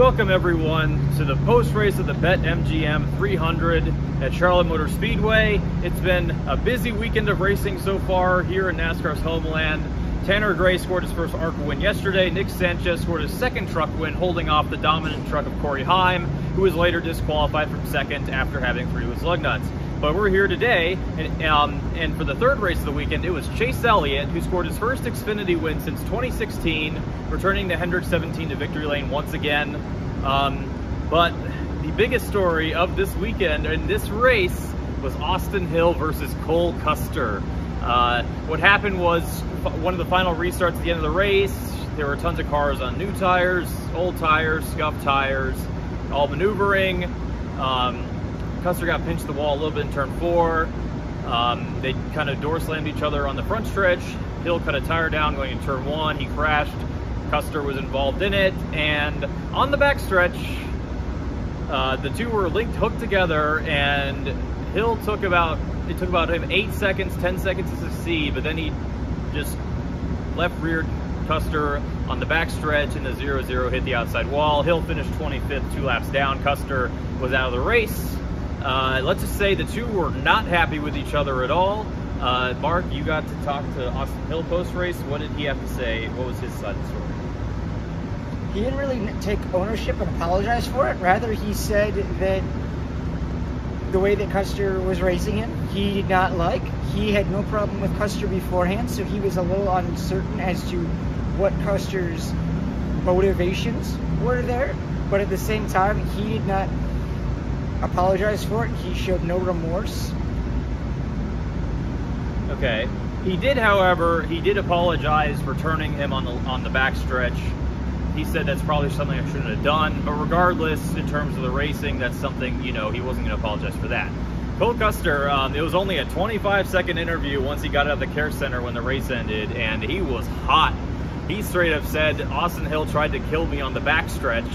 Welcome everyone to the post race of the Bet MGM 300 at Charlotte Motor Speedway. It's been a busy weekend of racing so far here in NASCAR's homeland. Tanner Gray scored his first ARCA win yesterday. Nick Sanchez scored his second truck win, holding off the dominant truck of Corey Heim, who was later disqualified from second after having three loose lug nuts. But we're here today, and, um, and for the third race of the weekend, it was Chase Elliott who scored his first Xfinity win since 2016, returning the Hendrick 17 to victory lane once again. Um, but the biggest story of this weekend and this race was Austin Hill versus Cole Custer. Uh, what happened was one of the final restarts at the end of the race. There were tons of cars on new tires, old tires, scuffed tires, all maneuvering. Um, Custer got pinched the wall a little bit in turn four. Um, they kind of door slammed each other on the front stretch. Hill cut a tire down going in turn one. He crashed. Custer was involved in it. And on the back stretch, uh, the two were linked, hooked together, and Hill took about it took about him eight seconds, ten seconds to succeed, but then he just left rear Custer on the back stretch in the 0-0 hit the outside wall. Hill finished 25th, two laps down. Custer was out of the race. Uh, let's just say the two were not happy with each other at all. Uh, Mark, you got to talk to Austin Hill post race. What did he have to say? What was his side story? He didn't really take ownership and apologize for it. Rather, he said that the way that Custer was racing him, he did not like. He had no problem with Custer beforehand, so he was a little uncertain as to what Custer's motivations were there. But at the same time, he did not apologized for it. He showed no remorse. Okay. He did, however, he did apologize for turning him on the on the backstretch. He said that's probably something I shouldn't have done, but regardless, in terms of the racing, that's something you know he wasn't going to apologize for that. Cole Custer, um, it was only a 25 second interview once he got out of the care center when the race ended, and he was hot. He straight up said Austin Hill tried to kill me on the backstretch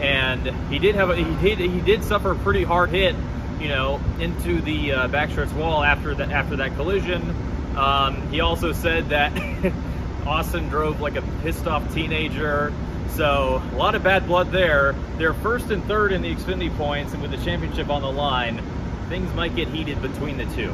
and he did have a, he did he did suffer a pretty hard hit, you know, into the uh, backstretch wall after that after that collision. Um, he also said that Austin drove like a pissed off teenager. So a lot of bad blood there. They're first and third in the Xfinity points, and with the championship on the line, things might get heated between the two.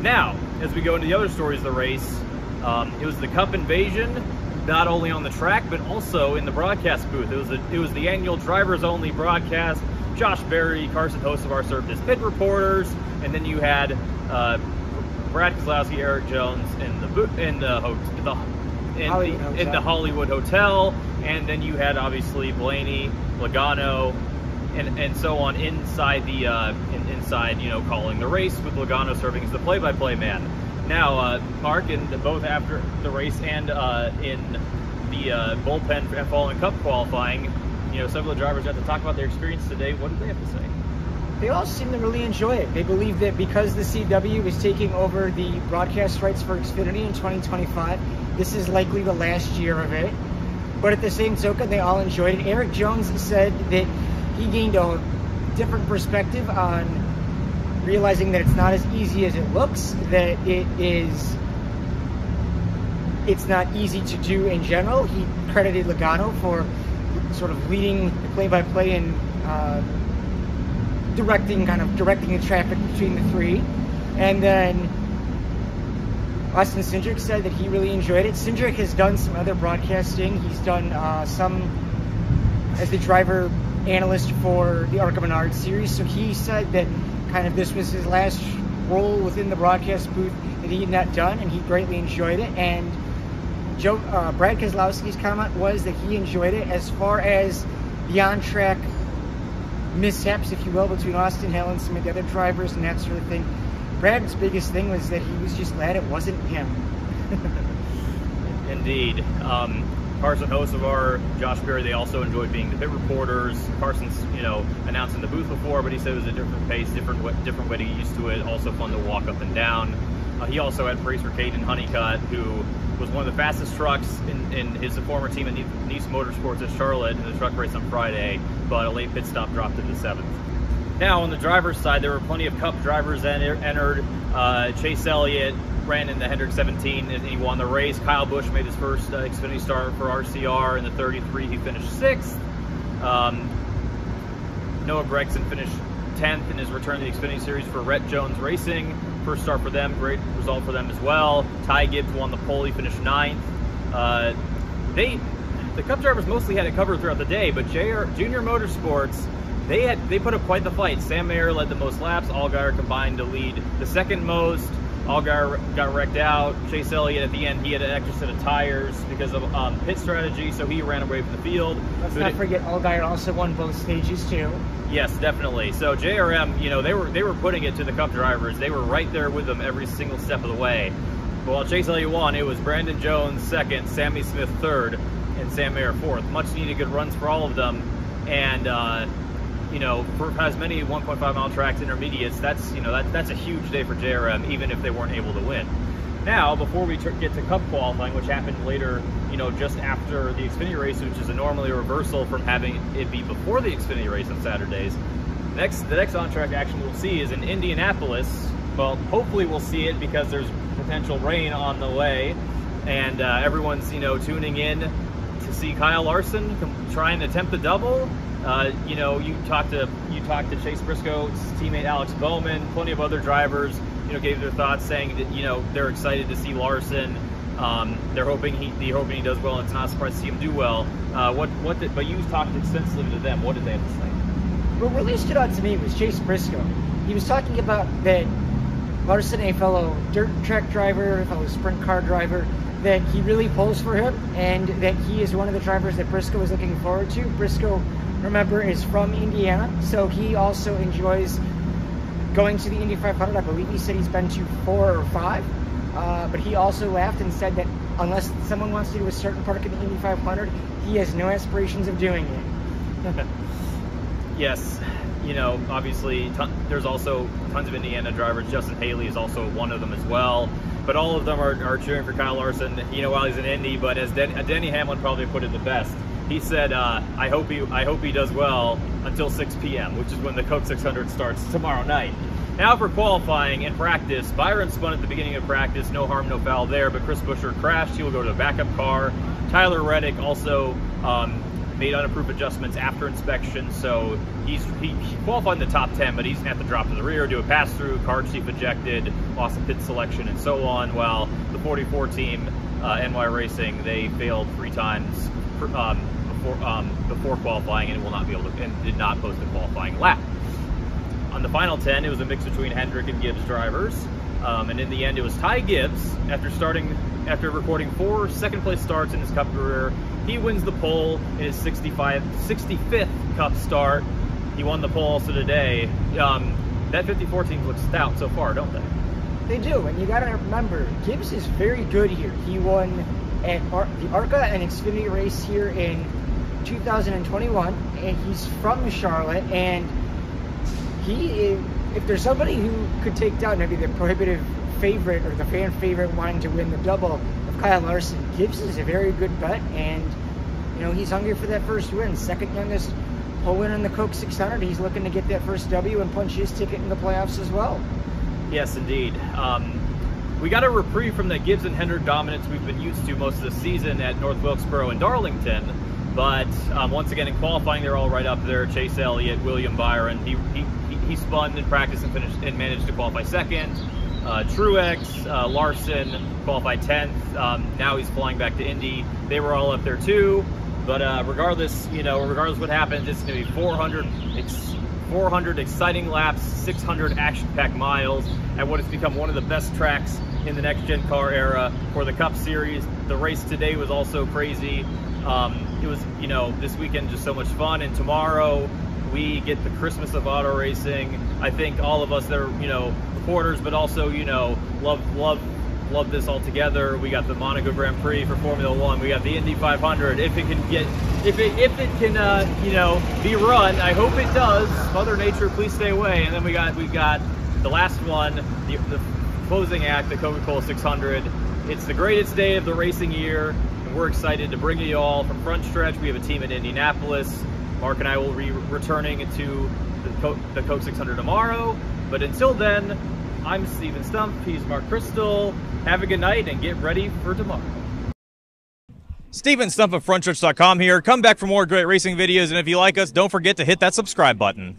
Now, as we go into the other stories of the race, um, it was the Cup invasion not only on the track but also in the broadcast booth. It was a, it was the annual drivers only broadcast. Josh Berry, Carson Hocevar served as pit reporters, and then you had uh, Brad Keselowski, Erik Jones in the in the the in the, in the Hollywood Hotel, and then you had obviously Blaney, Logano, and, and so on inside the uh, in, inside you know calling the race with Logano serving as the play-by-play man. Now, uh, Mark, and both after the race and uh, in the uh, bullpen following Cup qualifying, you know, several of the drivers got to talk about their experience today. What did they have to say? They all seem to really enjoy it. They believe that because the CW is taking over the broadcast rights for Xfinity in 2025, this is likely the last year of it. But at the same token, they all enjoyed it. Erik Jones said that he gained a different perspective on realizing that it's not as easy as it looks, that it is it's not easy to do in general. He credited Logano for sort of leading the play-by-play and uh, directing, kind of directing the traffic between the three. And then Austin Cindric said that he really enjoyed it. Cindric has done some other broadcasting. He's done uh, some as the driver analyst for the ARCA Menard series. So he said that kind of this was his last role within the broadcast booth that he had not done, and he greatly enjoyed it. And Joe, uh, Brad Keselowski's comment was that he enjoyed it as far as the on-track mishaps, if you will, between Austin Hill and some of the other drivers and that sort of thing. Brad's biggest thing was that he was just glad it wasn't him. Indeed. Um, Carson Hocevar, Josh Berry, they also enjoyed being the pit reporters. Carson's, you know, announced in the booth before, but he said it was a different pace, different way, different way to get used to it. Also fun to walk up and down. Uh, he also had racer Caden Honeycutt, who was one of the fastest trucks in, in his former team at Niece Motorsports at Charlotte in the truck race on Friday, but a late pit stop dropped him to seventh. Now, on the driver's side, there were plenty of Cup drivers that entered. Uh, Chase Elliott, ran in the Hendrick 17 and he won the race. Kyle Busch made his first uh, Xfinity start for RCR in the 33. He finished sixth. Um, Noah Gragson finished 10th in his return to the Xfinity Series for Rhett Jones Racing. First start for them, great result for them as well. Ty Gibbs won the pole, he finished ninth. Uh, they, the Cup drivers mostly had it covered throughout the day, but JR, Junior Motorsports, they had they put up quite the fight. Sam Mayer led the most laps. Allgaier combined to lead the second most. Allgaier got wrecked out. Chase Elliott at the end, he had an extra set of tires because of um, pit strategy, so he ran away from the field. Let's So not forget Allgaier also won both stages too. Yes, definitely. So JRM, you know, they were they were putting it to the Cup drivers. They were right there with them every single step of the way. But while Chase Elliott won, it was Brandon Jones second, Sammy Smith third, and Sam Mayer fourth. Much needed good runs for all of them, and uh, you know, for as many 1.5 mile tracks intermediates, that's you know that, that's a huge day for JRM, even if they weren't able to win. Now, before we get to Cup qualifying, which happened later, you know, just after the Xfinity race, which is a normally a reversal from having it be before the Xfinity race on Saturdays. Next, the next on-track action we'll see is in Indianapolis. Well, hopefully we'll see it because there's potential rain on the way, and uh, everyone's you know tuning in to see Kyle Larson try and attempt the double. Uh, you know, you talked to you talked to Chase Briscoe's teammate Alex Bowman, plenty of other drivers. You know, gave their thoughts, saying that you know they're excited to see Larson. Um, they're hoping he they're hoping he does well. And it's not a surprise to see him do well. Uh, what what did, but you talked extensively to them. What did they have to say? What really stood out to me was Chase Briscoe. He was talking about that Larson, a fellow dirt track driver, a fellow sprint car driver, that he really pulls for him, and that he is one of the drivers that Briscoe is looking forward to. Briscoe, remember, is from Indiana, so he also enjoys going to the Indy 500. I believe he said he's been to four or five. Uh, but he also laughed and said that unless someone wants to do a certain part of the Indy 500, he has no aspirations of doing it. Yes, you know, obviously, ton, there's also tons of Indiana drivers. Justin Haley is also one of them as well. But all of them are, are cheering for Kyle Larson, you know, while he's in Indy. But as Den, uh, Denny Hamlin probably put it the best, he said, uh, "I hope he, I hope he does well until 6 p.m., which is when the Coke 600 starts tomorrow night." Now for qualifying and practice, Byron spun at the beginning of practice, no harm, no foul there. But Chris Buescher crashed; he will go to the backup car. Tyler Reddick also um, made unapproved adjustments after inspection, so he's he, qualified in the top 10, but he's gonna have to drop to the rear, do a pass through, car chief ejected, lost the pit selection, and so on. While the 44 team, uh, NY Racing, they failed three times um, before um, before qualifying and will not be able to and did not post a qualifying lap. On the final 10, it was a mix between Hendrick and Gibbs drivers. Um, and in the end, it was Ty Gibbs, after starting, after recording four second place starts in his cup career, he wins the pole in his 65, 65th cup start. He won the pole also today. Um, that 54 team looks stout so far, don't they? They do, and you got to remember, Gibbs is very good here. He won at Ar- the ARCA and Xfinity race here in 2021, and he's from Charlotte. And he, if there's somebody who could take down maybe the prohibitive favorite or the fan favorite wanting to win the double of Kyle Larson, Gibbs is a very good bet, and you know he's hungry for that first win. Second youngest winner in the Coke 600. He's looking to get that first W and punch his ticket in the playoffs as well. Yes, indeed. Um, we got a reprieve from the Gibbs and Hendrick dominance we've been used to most of the season at North Wilkesboro and Darlington. But um, once again, in qualifying, they're all right up there. Chase Elliott, William Byron. He, he, he- he spun in practice and finished and managed to qualify second. Uh, Truex, uh, Larson qualified 10th. Um, now he's flying back to Indy. They were all up there too. But uh, regardless, you know, regardless what happens, it's going to be 400, ex- 400 exciting laps, 600 action-packed miles at what has become one of the best tracks in the next-gen car era for the Cup Series. The race today was also crazy. Um, it was, you know, this weekend just so much fun. And tomorrow we get the Christmas of auto racing. I think all of us that are, you know, reporters, but also, you know, love, love love this all together. We got the Monaco Grand Prix for Formula One. We got the Indy 500. If it can get, if it if it can, uh, you know, be run, I hope it does. Mother Nature, please stay away. And then we got we got the last one, the, the closing act, the Coca-Cola 600. It's the greatest day of the racing year, and we're excited to bring you all from Frontstretch. We have a team in Indianapolis. Mark and I will be returning to the the Coke 600 tomorrow. But until then, I'm Stephen Stumpf. He's Mark Kristl. Have a good night and get ready for tomorrow. Stephen Stumpf of FrontStretch.com here. Come back for more great racing videos, and if you like us, don't forget to hit that subscribe button.